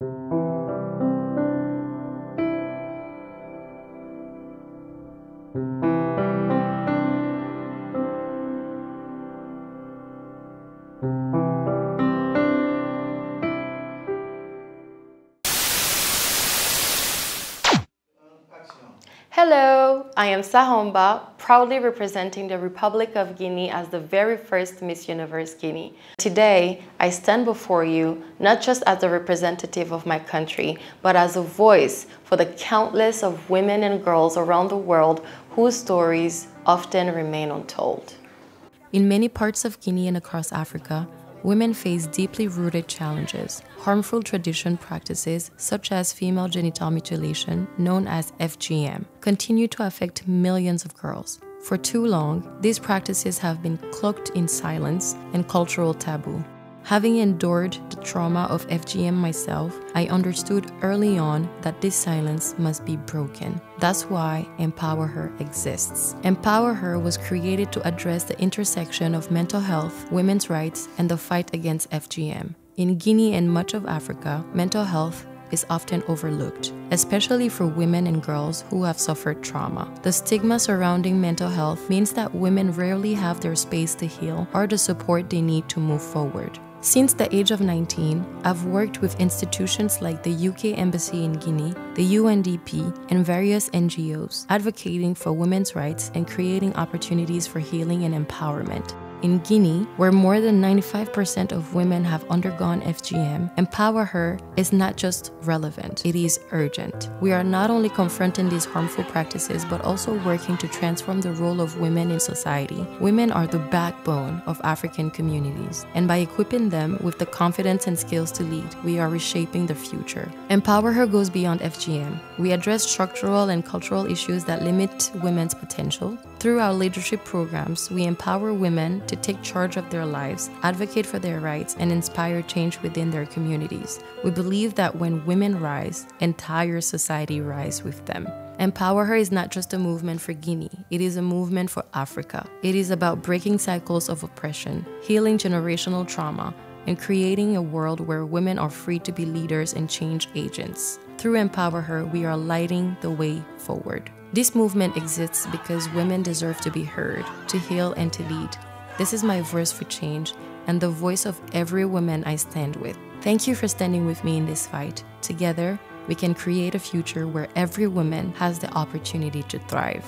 thank you Hello, I am Saran Bah, proudly representing the Republic of Guinea as the very first Miss Universe Guinea. Today, I stand before you not just as a representative of my country, but as a voice for the countless of women and girls around the world whose stories often remain untold. In many parts of Guinea and across Africa, women face deeply rooted challenges. Harmful tradition practices, such as female genital mutilation, known as FGM, continue to affect millions of girls. For too long, these practices have been cloaked in silence and cultural taboo. Having endured trauma of FGM myself, I understood early on that this silence must be broken. That's why Empower Her exists. Empower Her was created to address the intersection of mental health, women's rights, and the fight against FGM. In Guinea and much of Africa, mental health is often overlooked, especially for women and girls who have suffered trauma. The stigma surrounding mental health means that women rarely have their space to heal or the support they need to move forward. Since the age of 19, I've worked with institutions like the UK Embassy in Guinea, the UNDP, and various NGOs, advocating for women's rights and creating opportunities for healing and empowerment. In Guinea, where more than 95% of women have undergone FGM, Empower Her is not just relevant, it is urgent. We are not only confronting these harmful practices, but also working to transform the role of women in society. Women are the backbone of African communities, and by equipping them with the confidence and skills to lead, we are reshaping the future. Empower Her goes beyond FGM. We address structural and cultural issues that limit women's potential. Through our leadership programs, we empower women to take charge of their lives, advocate for their rights, and inspire change within their communities. We believe that when women rise, entire society rise with them. Empower Her is not just a movement for Guinea, it is a movement for Africa. It is about breaking cycles of oppression, healing generational trauma, and creating a world where women are free to be leaders and change agents. Through Empower Her, we are lighting the way forward. This movement exists because women deserve to be heard, to heal, and to lead. This is my voice for change and the voice of every woman I stand with. Thank you for standing with me in this fight. Together, we can create a future where every woman has the opportunity to thrive.